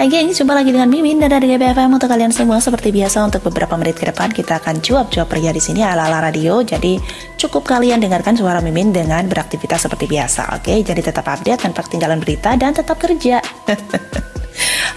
Ini jumpa lagi dengan Mimin dan dari GBFM untuk kalian semua seperti biasa untuk beberapa menit ke depan kita akan cuap-cuap pria di sini ala-ala radio. Jadi cukup kalian dengarkan suara Mimin dengan beraktivitas seperti biasa. Oke, jadi tetap update tanpa ketinggalan berita dan tetap kerja.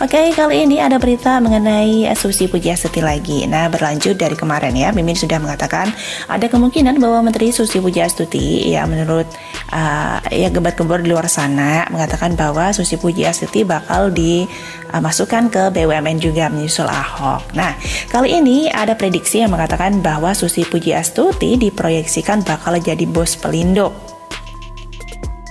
Oke, kali ini ada berita mengenai Susi Pujiastuti lagi. Nah, berlanjut dari kemarin ya, Mimin sudah mengatakan ada kemungkinan bahwa Menteri Susi Pujiastuti ya menurut uh, ya gebat-gebor di luar sana mengatakan bahwa Susi Pujiastuti bakal dimasukkan ke BUMN juga menyusul Ahok. Nah, kali ini ada prediksi yang mengatakan bahwa Susi Pujiastuti diproyeksikan bakal jadi bos Pelindo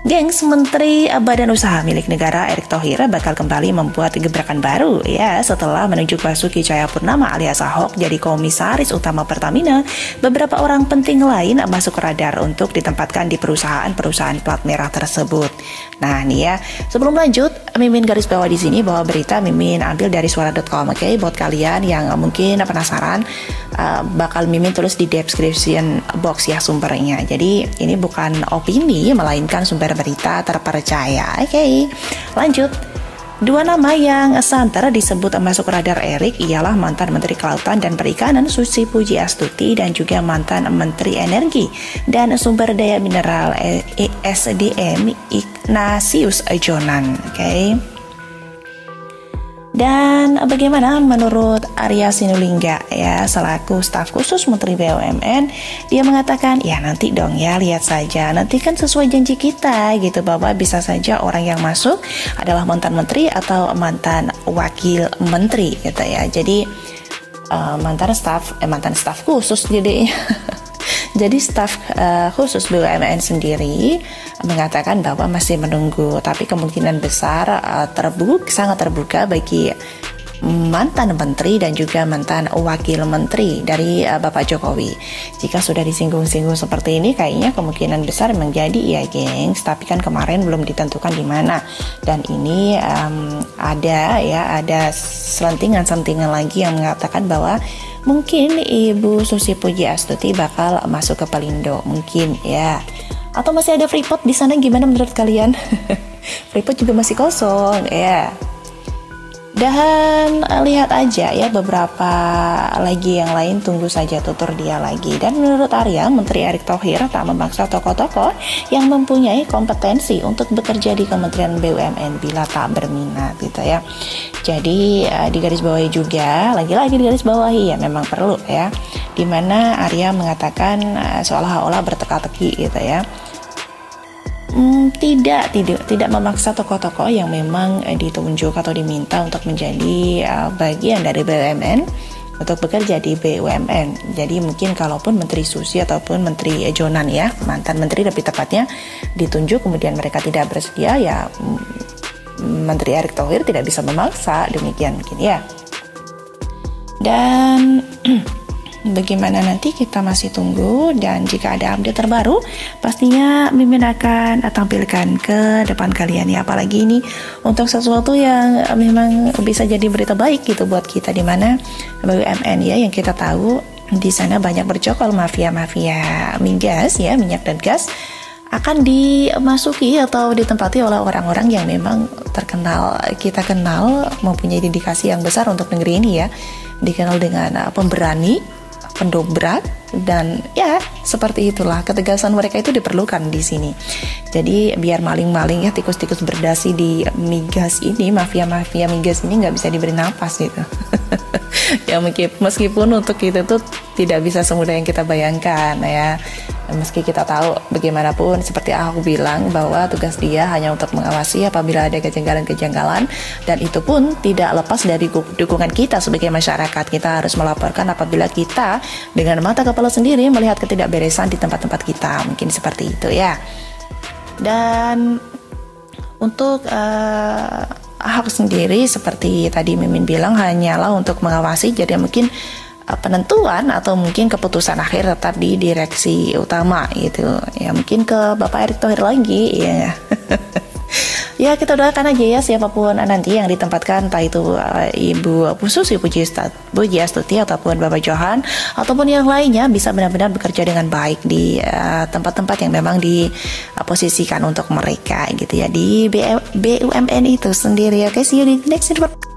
Gengs, Menteri Badan Usaha milik negara Erick Thohir bakal kembali membuat gebrakan baru ya setelah menunjuk Basuki Cahayapurnama alias Ahok jadi komisaris utama Pertamina. Beberapa orang penting lain masuk radar untuk ditempatkan di perusahaan-perusahaan plat merah tersebut. Nah, nih ya, sebelum lanjut, Mimin garis bawah di sini bahwa berita Mimin ambil dari suara.com, oke? Okay? Buat kalian yang mungkin penasaran, uh, bakal Mimin tulis di description box ya sumbernya. Jadi ini bukan opini, melainkan sumber berita terpercaya. Oke, okay, lanjut. Dua nama yang santer disebut masuk radar Erik ialah mantan Menteri Kelautan dan Perikanan Susi Puji Astuti dan juga mantan Menteri Energi dan Sumber Daya Mineral ESDM Ignatius Jonan. Oke. Okay. Dan bagaimana menurut Arya Sinulinga ya selaku staf khusus Menteri BUMN dia mengatakan ya nanti dong ya lihat saja. Nanti kan sesuai janji kita gitu bahwa bisa saja orang yang masuk adalah mantan menteri atau mantan wakil menteri gitu ya. Jadi uh, mantan staf eh, mantan staf khusus jadi Jadi staf uh, khusus BUMN sendiri mengatakan bahwa masih menunggu, tapi kemungkinan besar uh, terbuka sangat terbuka bagi mantan menteri dan juga mantan wakil menteri dari uh, Bapak Jokowi. Jika sudah disinggung-singgung seperti ini, kayaknya kemungkinan besar menjadi ya, gengs. Tapi kan kemarin belum ditentukan di mana. Dan ini um, ada ya, ada selentingan-selentingan lagi yang mengatakan bahwa mungkin Ibu Susi Puji Astuti bakal masuk ke Pelindo, mungkin ya. Atau masih ada Freeport di sana gimana menurut kalian? Freeport juga masih kosong, ya. Dan eh, lihat aja ya beberapa lagi yang lain tunggu saja tutur dia lagi. Dan menurut Arya, Menteri Erick Thohir tak memaksa tokoh-tokoh yang mempunyai kompetensi untuk bekerja di Kementerian BUMN bila tak berminat gitu ya. Jadi uh, di garis bawahi juga, lagi-lagi di garis bawahi ya memang perlu ya. Di mana Arya mengatakan uh, seolah-olah berteka-teki gitu ya Hmm, tidak, tidak, tidak memaksa tokoh-tokoh yang memang eh, ditunjuk atau diminta untuk menjadi uh, bagian dari BUMN untuk bekerja di BUMN. Jadi mungkin kalaupun Menteri Susi ataupun Menteri Jonan ya, mantan Menteri lebih tepatnya ditunjuk kemudian mereka tidak bersedia ya mm, Menteri Erick Thohir tidak bisa memaksa demikian mungkin ya. Dan bagaimana nanti kita masih tunggu dan jika ada update terbaru pastinya Mimin akan tampilkan ke depan kalian ya. Apalagi ini untuk sesuatu yang memang bisa jadi berita baik gitu buat kita di mana BUMN ya yang kita tahu di sana banyak bercokol mafia-mafia migas ya minyak dan gas akan dimasuki atau ditempati oleh orang-orang yang memang terkenal kita kenal mempunyai dedikasi yang besar untuk negeri ini ya. Dikenal dengan pemberani pendobrak dan ya seperti itulah ketegasan mereka itu diperlukan di sini. Jadi biar maling-maling ya tikus-tikus berdasi di migas ini mafia-mafia migas ini nggak bisa diberi nafas gitu. ya meskipun untuk itu tuh tidak bisa semudah yang kita bayangkan ya meski kita tahu bagaimanapun seperti aku bilang bahwa tugas dia hanya untuk mengawasi apabila ada kejanggalan-kejanggalan dan itu pun tidak lepas dari dukungan kita sebagai masyarakat. Kita harus melaporkan apabila kita dengan mata kepala sendiri melihat ketidakberesan di tempat-tempat kita. Mungkin seperti itu ya. Dan untuk uh, Ahok sendiri seperti tadi Mimin bilang hanyalah untuk mengawasi. Jadi mungkin penentuan atau mungkin keputusan akhir tetap di direksi utama gitu. Ya mungkin ke Bapak Erick Thohir lagi ya ya kita doakan aja ya siapa pun nanti yang ditempatkan entah itu uh, Ibu Susi Puji, Puji Astuti ataupun Bapak Johan ataupun yang lainnya bisa benar-benar bekerja dengan baik di uh, tempat-tempat uh, yang memang diposisikan untuk mereka gitu ya di BUMN itu sendiri. Oke okay, see you di next information